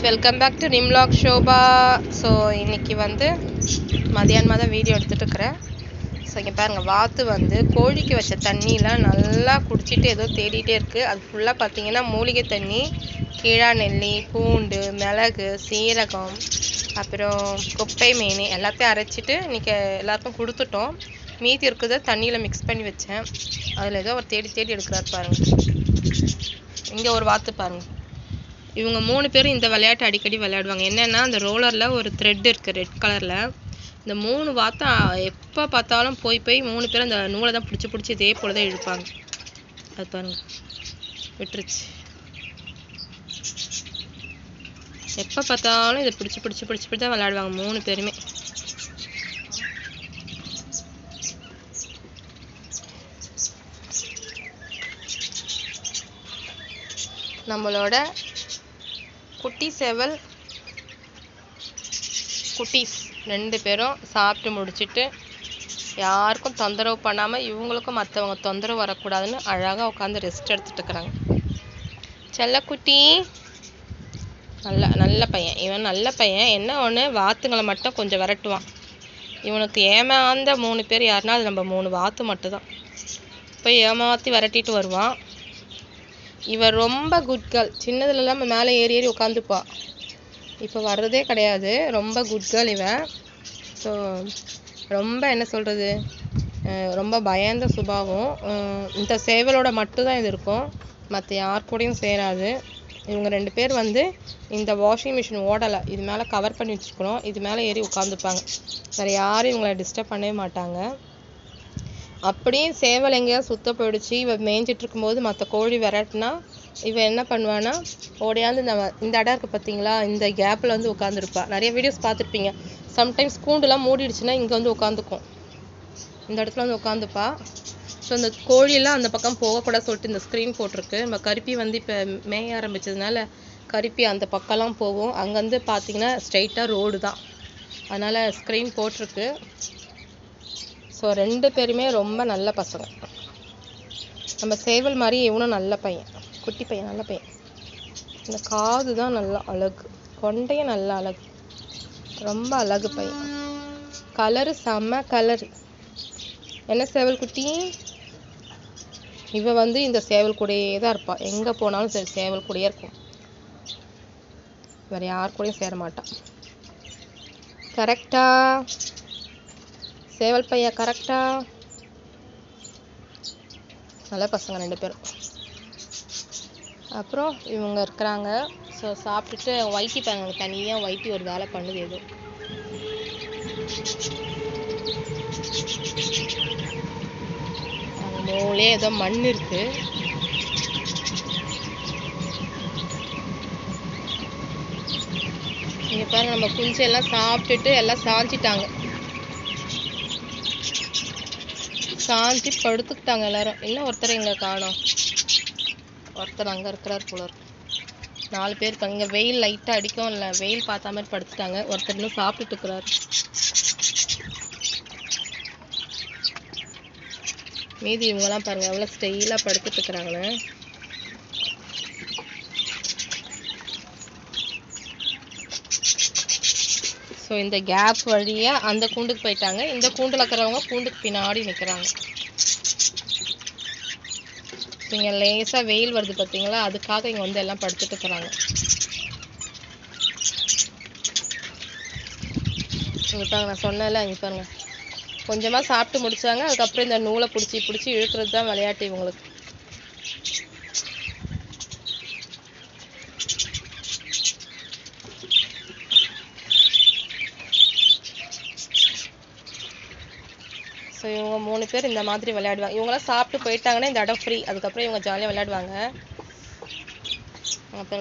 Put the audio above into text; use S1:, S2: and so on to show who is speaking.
S1: Welcome back to நிம்லாக் Shobha so இன்றைக்கி வந்து மதியானமாக தான் வீடியோ எடுத்துட்டு இருக்கிறேன். ஸோ இங்கே பாருங்கள் வாத்து வந்து கோழிக்கு வச்ச தண்ணியெலாம் நல்லா குடிச்சிட்டு ஏதோ தேடிட்டே இருக்குது அது ஃபுல்லாக பார்த்தீங்கன்னா மூலிகை தண்ணி கீழா நெல்லி பூண்டு மிளகு சீரகம் அப்புறம் குப்பை மீன் எல்லாத்தையும் அரைச்சிட்டு இன்றைக்கி எல்லாருக்கும் கொடுத்துட்டோம். மீதி இருக்கிறத தண்ணியில் மிக்ஸ் பண்ணி வச்சேன். அதில் ஏதோ ஒரு தேடி தேடி எடுக்கிறார் பாருங்கள் இங்கே ஒரு வாத்து பாருங்கள் இவங்க மூணு பேரும் இந்த விளையாட்டு அடிக்கடி விளையாடுவாங்க. என்னென்னா அந்த ரோலரில் ஒரு த்ரெட் இருக்குது ரெட் கலரில் இந்த மூணு வார்த்தை எப்போ பார்த்தாலும் போய் போய் மூணு பேரும் அந்த நூலை தான் பிடிச்சி பிடிச்சி இதே போல தான் இழுப்பாங்க. அது பாருங்க. விட்டுருச்சு. எப்போ பார்த்தாலும் இதை பிடிச்சி பிடிச்சி பிடிச்சி பிடிச்சி தான் விளையாடுவாங்க மூணு பேருமே. நம்மளோட குட்டி சேவல் குட்டீஸ் ரெண்டு பேரும் சாப்பிட்டு முடிச்சிட்டு யாருக்கும் தொந்தரவு பண்ணாமல் இவங்களுக்கும் மற்றவங்க தொந்தரவு வரக்கூடாதுன்னு அழகாக உட்காந்து ரெஸ்ட் எடுத்துட்டு இருக்கிறாங்க. செல்லக்குட்டி நல்ல நல்ல பையன். இவன் நல்ல பையன். என்ன ஒன்று வாத்துங்களை மட்டும் கொஞ்சம் விரட்டுவான். இவனுக்கு ஏமாந்த மூணு பேர் யாருன்னா அது நம்ம மூணு வாத்து மட்டும்தான். போய் ஏமாற்றி விரட்டிட்டு வருவான். இவன் ரொம்ப குட் கேர்ள் சின்னதுலலாம் மேலே ஏறி ஏறி உட்காந்துப்பா இப்போ வர்றதே கிடையாது. ரொம்ப குட் கேர்ள் இவன் ஸோ ரொம்ப என்ன சொல்கிறது ரொம்ப பயந்த சுபாவம். இந்த சேவலோட மட்டும்தான் இது இருக்கும். மற்ற யார் கூடயும் சேராது. இவங்க ரெண்டு பேர் வந்து இந்த வாஷிங் மிஷின் ஓடலை. இது மேலே கவர் பண்ணி வச்சுக்கணும் இது மேலே ஏறி உட்காந்துப்பாங்க வேறு யாரும் இவங்களை டிஸ்டர்ப் பண்ணவே மாட்டாங்க. அப்படியே சேவல் எங்கேயாவது சுத்த போயிடுச்சு. இவ மேய்ஞ்சிட்டு இருக்கும்போது மற்ற கோழி விரட்டினா இவ என்ன பண்ணுவான்னா ஓடியாந்து இந்த இந்த இடம் இருக்கு பார்த்தீங்களா இந்த கேப்பில் வந்து உட்காந்துருப்பா நிறைய வீடியோஸ் பார்த்துருப்பீங்க. சம்டைம்ஸ் கூண்டுலாம் மூடிடுச்சுன்னா இங்கே வந்து உட்காந்துக்கும் இந்த இடத்துல வந்து உட்காந்துப்பா ஸோ இந்த கோழியெல்லாம் அந்த பக்கம் போகக்கூடாது சொல்லிட்டு இந்த ஸ்க்ரீன் போட்டிருக்கு. நம்ம கருப்பி வந்து இப்போ மேய ஆரம்பிச்சதுனால கருப்பி அந்த பக்கம்லாம் போகும். அங்கேருந்து பார்த்தீங்கன்னா ஸ்ட்ரைட்டாக ரோடு தான். அதனால் ஸ்க்ரீன் போட்டிருக்கு. ஸோ ரெண்டு பேருமே ரொம்ப நல்ல பசங்க. நம்ம சேவல் மாதிரி இவனும் நல்ல பையன். குட்டி பையன் நல்ல பையன். இந்த காது தான் நல்லா அழகு. கொண்டையும் நல்ல அழகு. ரொம்ப அழகு பையன். கலரு செம்ம கலரு என்ன சேவல் குட்டி? இவ வந்து இந்த சேவல் கூடயே தான் இருப்பா. எங்கே போனாலும் சரி சேவல் கூடயே இருக்கும். வேற யார் கூடயும் சேர மாட்டான் கரெக்டா சேவல் பையன் கரெக்டா? நல்ல பசங்க ரெண்டு பேரும். அப்புறம் இவங்க இருக்கிறாங்க. ஸோ சாப்பிட்டுட்டு ஒயிட்டி பாருங்க தனியாக ஒயிட்டி ஒரு வேலை பண்ணுது எது அவங்க மூலே ஏதோ மண் இருக்கு. இங்க பாருங்க நம்ம குஞ்சு எல்லாம் சாப்பிட்டுட்டு எல்லாம் சாஞ்சிட்டாங்க. சாந்தி படுத்துக்கிட்டாங்க எல்லாரும். இன்னும் ஒருத்தர் இங்க காணோம்? ஒருத்தர் அங்க இருக்கிறார் போல இருக்கு. நாலு பேர் இருக்காங்க. இங்க வெயில் லைட்டா அடிக்கும் இல்ல. வெயில் பார்த்த மாதிரி படுத்துட்டாங்க. ஒருத்தர் இன்னும் சாப்பிட்டுட்டு இருக்கிறாரு. மீதி இவங்கெல்லாம் பாருங்க எவ்வளவு ஸ்டைலா படுத்துட்டு இருக்கிறாங்கன்னு. ஸோ இந்த கேப் வழியா அந்த கூண்டுக்கு போயிட்டாங்க. இந்த கூண்டுல இருக்கிறவங்க கூண்டுக்கு பின்னாடி நிக்கிறாங்க. இங்க லேசா வெயில் வருது பார்த்தீங்களா அதுக்காக இங்க வந்து எல்லாம் படுத்துட்டு இருக்கிறாங்க. இங்க பாருங்க நான் சொன்னேன்ல இங்கே பாருங்க. கொஞ்சமா சாப்பிட்டு முடிச்சாங்க. அதுக்கப்புறம் இந்த நூலை பிடிச்சி பிடிச்சி இழுக்கிறது தான் விளையாட்டு இவங்களுக்கு. ஸோ இவங்க மூணு பேர் இந்த மாதிரி விளையாடுவாங்க. இவங்களாம் சாப்பிட்டு போயிட்டாங்கன்னா இந்த இடம் ஃப்ரீ அதுக்கப்புறம் இவங்க ஜாலியாக விளையாடுவாங்க. அப்புறம்